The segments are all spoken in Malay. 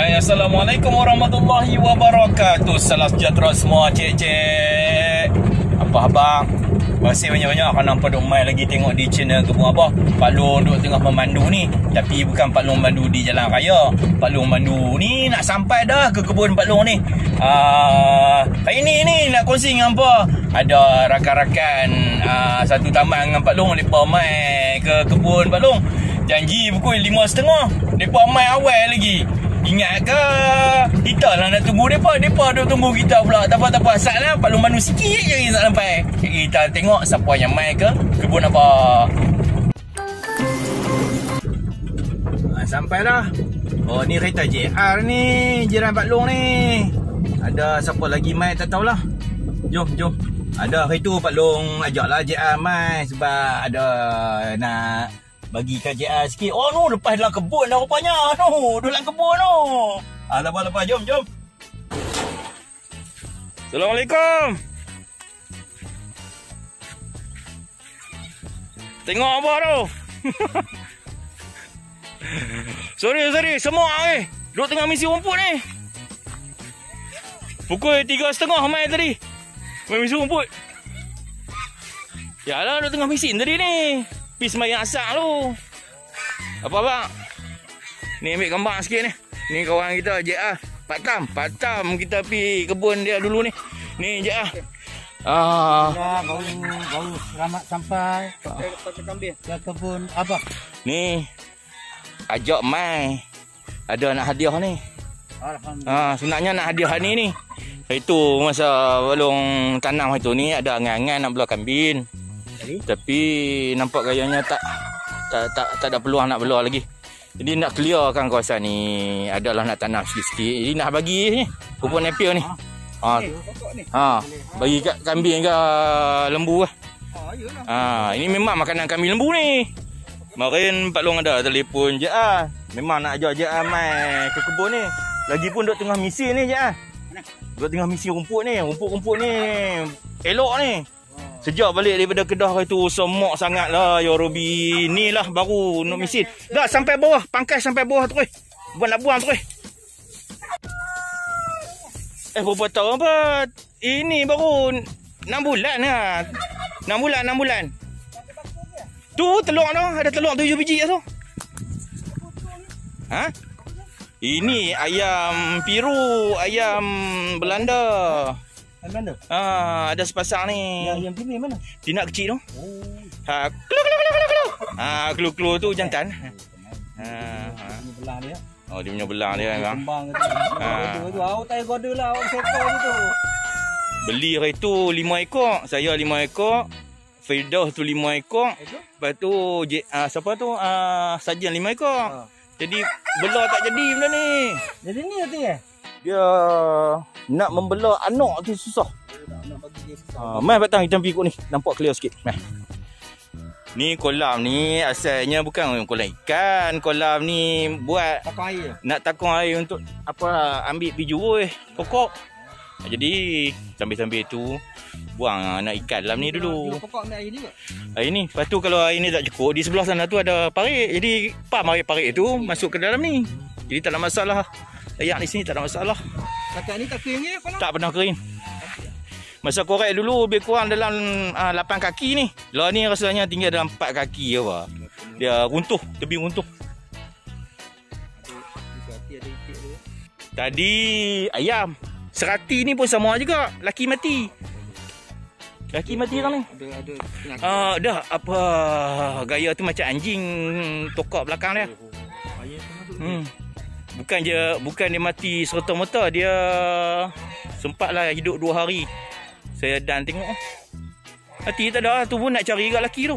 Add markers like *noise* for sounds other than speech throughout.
Hai, Assalamualaikum warahmatullahi wabarakatuh. Salam sejahtera semua cik-cik. Apa abang? Masih banyak-banyak akan nampak duk main lagi tengok di channel Kebun Abah. Pak Long duk tengah memandu ni. Tapi bukan Pak Long memandu di jalan raya. Pak Long memandu ni nak sampai dah ke kebun Pak Long ni. Uh, hari ni nak kongsi dengan apa? Ada rakan-rakan uh, satu taman dengan Pak Long. Mereka main ke kebun Pak Long. Janji pukul 5.30. Mereka main awal lagi. Ingat ke? Kita lah nak tunggu. Mereka Mereka duk tunggu kita pula. Tak apa-apa Asal lah. Pak Lumanu sikit je Kita sampai. Kita tengok Siapa yang main ke Kebun apa. Ha, Sampai dah Oh ni kereta JR ni. Jiran Pak Long ni. Ada siapa lagi main tak tahulah. Jom jom. Ada hari tu Pak Long ajaklah JR main Sebab ada nak bagi KJR sikit. Oh no, lepas dalam kebun dah rupanya. No, dalam kebun no. Ah, lepas lepas jom jom. Assalamualaikum. Tengok apa tu? *laughs* sorry, sorry. Semua eh. Duduk tengah misi rumput ni. Pukul tiga setengah main tadi. Main misi rumput. Yalah, duduk tengah misi tadi ni. Pergi semayang asak tu. Apa bang? Ni ambil gambar sikit ni. Ni kawan kita JR. Pak Tam. Pak Tam kita pergi kebun dia dulu ni. Ni JR. Ah. Ya, baru baru selamat sampai ke kambing ke kebun apa? Ni ajak mai. Ada nak hadiah ni. Alhamdulillah. Ah, sebenarnya nak hadiah ni ni. Itu masa balong tanam itu ni ada angan-angan nak belah kambing. Jadi? Tapi nampak gayanya tak tak tak tak ada peluang nak belah lagi. Jadi nak clearkan kawasan ni adalah nak tanam sikit-sikit. Jadi nak bagi ni pupuk nepil ni. Ha. Ha, bagi kat kambing ke lembu lah. Ha, ini memang makanan kambing lembu ni. Kemarin Pak Long ada telefon je ah. Memang nak ajak je ah mai ke kebun ni. Lagipun duk tengah misi ni je ah. Duk tengah misi rumput ni. Rumput-rumput ni elok ni. Sejak balik daripada Kedah itu semok sangat lah Ya Robi Ni lah baru nak mesin. Dah sampai bawah. Pangkai sampai bawah tu Buat nak buang tu Eh. Berapa tahun apa? Ini baru 6 bulan lah 6 bulan 6 bulan. Tu telur tu Ada telur 7 biji tu. Ha? Ini ayam piru Ayam Belanda Mana? Ah, ada sepasang ni. Yang ayam pilih mana? Jinak kecil tu. Oh. Ha, kelu kelu kelu kelu kelu. Ha, kelu kelu tu jantan. Ha, ha. Ini belah dia. Oh, dia punya belang dia bang. Kembang tu. Ha. Tu. Awak tak goda lah. Awak sekor tu. Beli hari tu 5 ekor. Saya 5 ekor. Firdaus tu 5 ekor. Lepas tu ah, siapa tu? Ah, Sajian 5 ekor. Ha. Jadi belah tak jadi benda ni. Jadi ni tu ya? Dia nak membelah anak tu susah. Ha, mai batang kita pergi ikut ni. Nampak clear sikit. Mai. Ni kolam ni asalnya bukan kolam ikan. Kolam ni buat Takkan air. nak takung air untuk apa ambil pi jurus pokok. Jadi sambil-sambil tu buang anak ikan dalam ni dulu. Dia pokok ambil air juga. Air ni. Lepas tu kalau air ni tak cukup di sebelah sana tu ada parit. Jadi pam air parit tu masuk ke dalam ni. Jadi tak ada masalah. Ayak di sini tak ada masalah. Kakak ni tak kering ke? Tak pernah kering. Masa korek dulu lebih kurang dalam uh, 8 kaki ni. Lah ni rasanya tinggal dalam 4 kaki je apa. Dia runtuh, tebi runtuh. Tadi ayam. Serati ni pun sama juga. Laki mati. Laki mati kan ni. Ada ada. Ah, dah apa gaya tu macam anjing tokak belakang dia. Hmm. Bukan je bukan dia mati serta-merta dia sempatlah hidup dua hari. Saya dan tengok. Mati tak ada tu pun nak cari kat lelaki tu.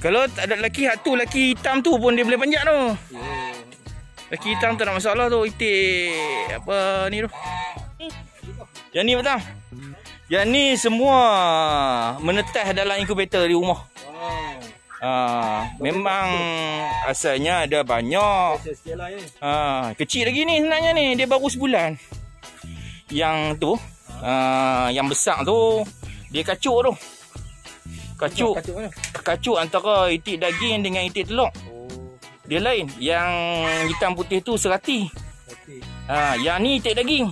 Kalau tak ada lelaki hak tu lelaki hitam tu pun dia boleh panjat tu. Lelaki hitam tak ada masalah tu itik apa ni tu. Yang ni betul. Yang ni semua menetas dalam inkubator di rumah. Ha, memang asalnya ada banyak. Ha, kecil lagi ni sebenarnya ni. Dia baru sebulan. Yang tu, ha, yang besar tu, dia kacuk tu. Kacuk. Kacuk antara itik daging dengan itik telur. Oh. Dia lain. Yang hitam putih tu serati. Ha, yang ni itik daging.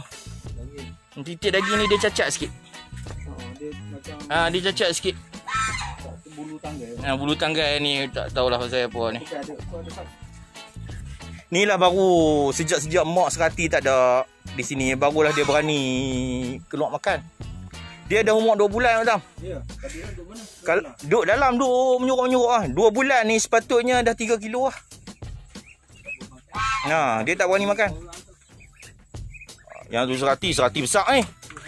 Itik daging ni dia cacat sikit. Dia macam Ha, dia cacat sikit. Bulu tangga. eh. Ha, bulu tanggai ni tak tahulah pasal apa ni. Okey, ada. Kau ada satu. Ni lah baru sejak-sejak mak serati tak ada di sini. Barulah dia berani keluar makan. Dia dah umur 2 bulan Tam. Ya, tadi kan duduk mana? Kalau duduk dalam duduk menyuruk-menyuruk ah. 2 bulan ni sepatutnya dah 3 kilo lah. Nah, dia tak berani makan. Yang tu serati, serati besar ni.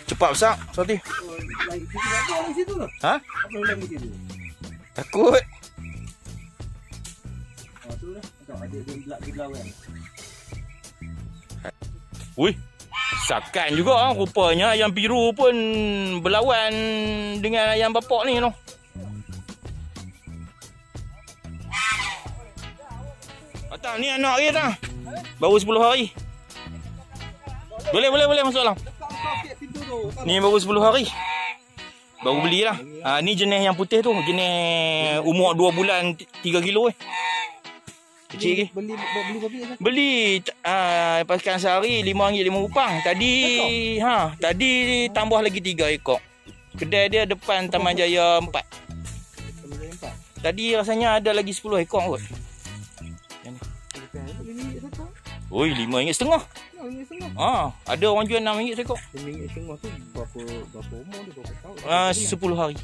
Cepat besar serati. Oh, lagi situ apa lagi situ tu? Ha? Apa yang lagi situ? Takut. Ui. Sakan juga ah. Rupanya ayam biru pun berlawan dengan ayam bapak ni tu. Atam ni anak dia dah. Baru 10 hari. Boleh boleh boleh masuk dalam. Dekat pintu tu. Ni baru 10 hari. Baru beli lah. Ha, ni jenis yang putih tu. Jenis umur 2 bulan 3 kilo eh. Kecil lagi. Beli beli babi kan? Beli uh, pakan sehari RM5 5 rupang. Tadi ha tadi tambah lagi 3 ekor. Kedai dia depan Taman Jaya 4. Sama saya empat. Tadi rasanya ada lagi 10 ekor kot. Ini satu. Oi, RM5 setengah. Oh, ini setengah. Ha, ada orang jual RM6 sekor. Ini setengah tu berapa berapa umur dia berapa tahun? Ah, 10 hari. Sepuluh hari.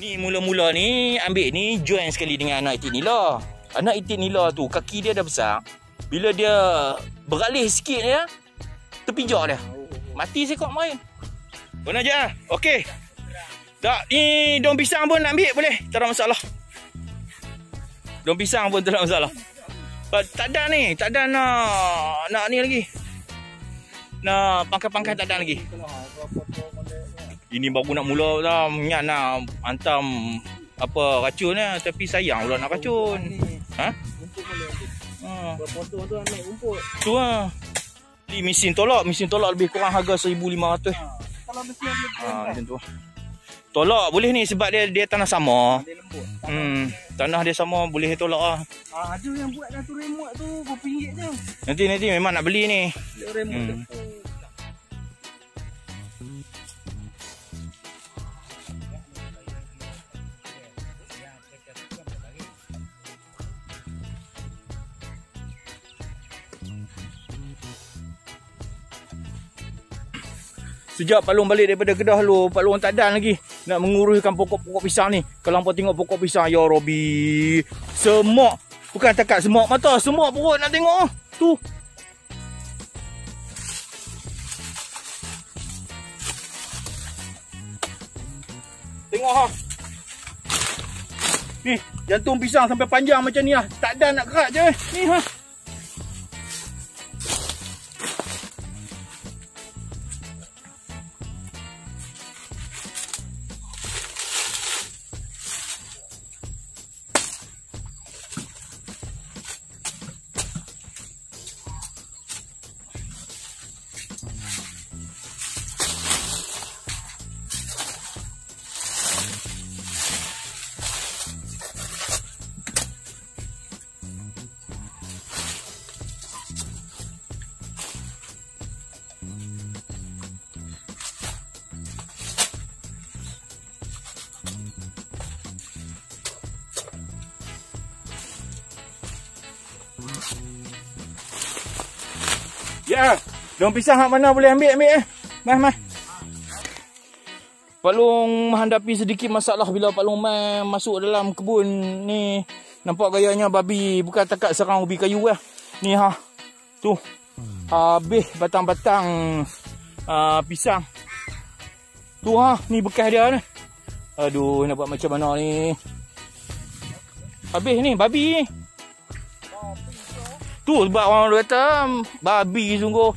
Ni mula-mula ni ambil ni join sekali dengan anak itik nila. Anak itik nila tu kaki dia dah besar. Bila dia beralih sikit dia terpijak dia. Mati seekor main. Mana je ah. Okey. Tak ni daun pisang pun nak ambil boleh. Tak ada masalah. Daun pisang pun tak ada masalah. Ah, Tak ada ni, tak ada nak nak ni lagi. Nak pangkat-pangkat tak ada lagi. Ini baru nak mula dah Ingat nak hantam apa racun ni tapi sayang pula nak racun. Ha? Ha. Tu ambil rumput. Tu lah. Ni mesin tolak, mesin tolak lebih kurang harga 1500. Ha. Kalau mesti ambil Ha, ha. macam tu. Tolak boleh ni sebab dia dia tanah sama. Dia lembut. Hmm, tanah dia sama boleh tolak lah. Ah, ada yang buat satu remote tu berapa ringgit je. Nanti nanti memang nak beli ni. Remote Hmm. tu. Sejak Pak Long balik daripada Kedah lu, Pak Long tak dan lagi nak menguruskan pokok-pokok pisang ni. Kalau hangpa tengok pokok pisang, ya Robi. Semak. Bukan takat semak mata, semak perut nak tengok. Tu. Tengok ha. Ni, jantung pisang sampai panjang macam ni ah. Tak ada nak kerat je. eh. Ni ha. Ya, daun pisang hak mana boleh ambil ambil eh. Mas mas. Pak Long menghadapi sedikit masalah bila Pak Long mai masuk dalam kebun ni. Nampak gayanya babi bukan takat serang ubi kayu lah. Ni ha. Tu. Habis batang-batang uh, pisang. Tu ha, ni bekas dia ni. Aduh, nak buat macam mana ni? Habis ni babi ni. Tu sebab orang kata babi sungguh.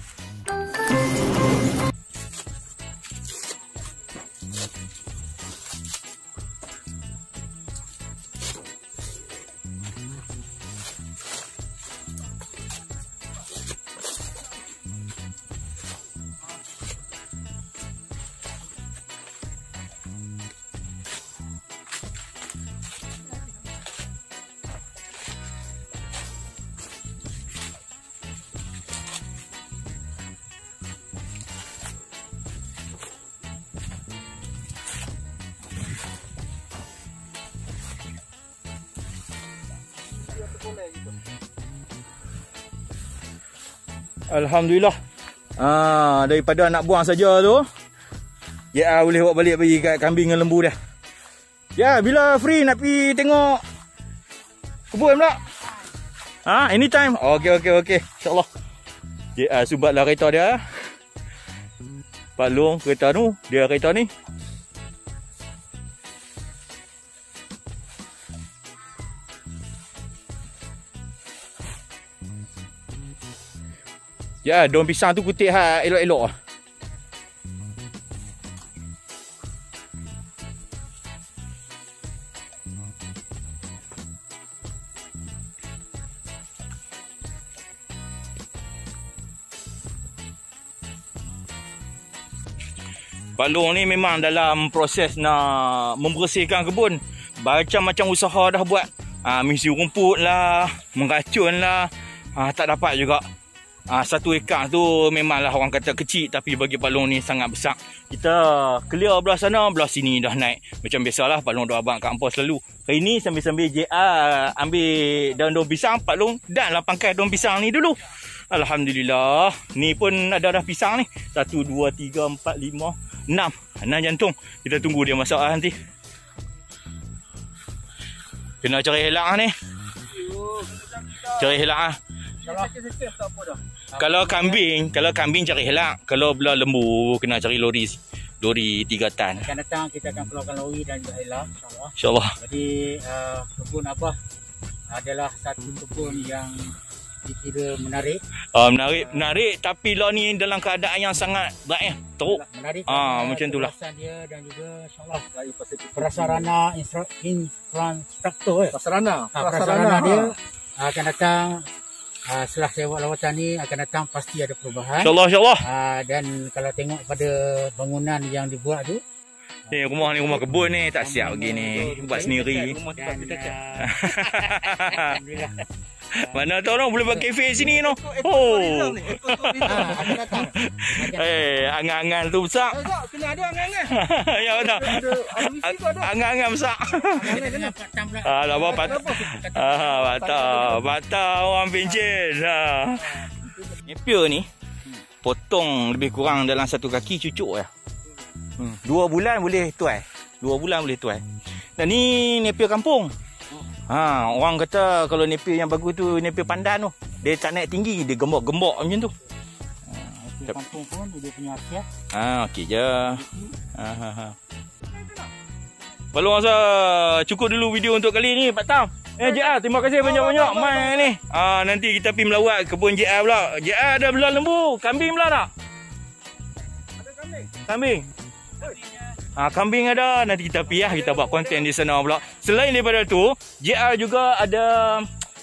Alhamdulillah. Ah, daripada nak buang saja tu. Ya, boleh bawa balik bagi kat kambing dengan lembu dia. Ya, bila free nak pergi tengok kebun pula. Ha, anytime. Okey, okey, okey. InsyaAllah. Ya, subatlah kereta dia. Pak Long kereta tu, dia kereta ni. Ya, daun pisang tu kutip ha elok-elok ah. Balung ni memang dalam proses nak membersihkan kebun. Macam-macam usaha dah buat. Ha, misi rumput lah, meracun lah. Ha, tak dapat juga. Ha, satu ekar tu memanglah orang kata kecil tapi bagi balung ni sangat besar. Kita clear belah sana, belah sini dah naik. Macam biasalah balung doa abang kat ampau selalu. Hari ni sambil-sambil JR ambil daun-daun pisang, Pak Long dan lah pangkai daun pisang ni dulu. Alhamdulillah. Ni pun ada dah pisang ni. Satu, dua, tiga, empat, lima, enam. Enam jantung. Kita tunggu dia masak lah nanti. Kena cari helak lah ni. Cari helak lah. Kalau kambing, kalau kambing cari helak. Kalau belah lembu, kena cari lori. Lori tiga tan. Akan datang kita akan keluarkan lori dan juga elah insyaAllah. InsyaAllah. Jadi uh, kebun Abah adalah satu kebun yang dikira menarik. Uh, menarik, menarik. Tapi lah ni dalam keadaan yang sangat baik. Eh. Teruk. Menarik. Ah, kerana macam itulah. dia dan juga insyaAllah prasarana infra- infrastruktur eh. Prasarana. Ha, prasarana dia akan datang uh, setelah saya buat lawatan ni akan datang pasti ada perubahan. InsyaAllah, insyaAllah. Uh, dan kalau tengok pada bangunan yang dibuat tu Ni rumah ni rumah kebun ni. Tak siap begini. Buat sendiri. dan uh, *laughs* Alhamdulillah. *laughs* Mana tahu orang boleh buat kafe sini no. Oh. Ha. *laughs* Eh, angan-angan tu besar. Kena ada angan-angan. *laughs* ya betul. Angan-angan besar. Ah, lah apa pat. Ah, patah. Patah orang pencen. Ha. Napier ni potong lebih kurang dalam satu kaki cucuk ya. Hmm. Dua bulan boleh tuai. Dua bulan boleh tuai. Dan ni napier kampung. Ha, orang kata kalau napier yang bagus tu napier pandan tu. Dia tak naik tinggi, dia gembok-gembok macam tu. Di kampung pun dia punya khasiat. Ah, okey je. Ha ha ha. Belum rasa cukup dulu video untuk kali ni Pak Tam. Eh JR, terima kasih banyak-banyak mai ni. Ah nanti kita pergi melawat kebun JR pula. JR ada belah lembu, kambing pula tak? Ada kambing. Kambing. Ah kambing ada, nanti kita pergi lah kita buat konten di sana pula. Selain daripada tu, JR juga ada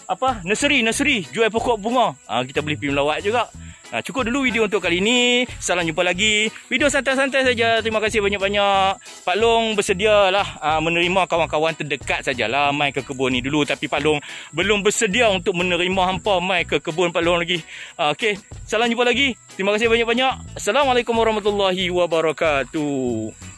apa? Nursery, nursery jual pokok bunga. Ah kita boleh pergi melawat juga. Ha, cukup dulu video untuk kali ini. Salam jumpa lagi. Video santai-santai saja. Terima kasih banyak-banyak. Pak Long bersedia lah uh, menerima kawan-kawan terdekat sajalah mai ke kebun ni dulu. Tapi Pak Long belum bersedia untuk menerima hampa mai ke kebun Pak Long lagi. Uh, Okey, salam jumpa lagi. Terima kasih banyak-banyak. Assalamualaikum warahmatullahi wabarakatuh.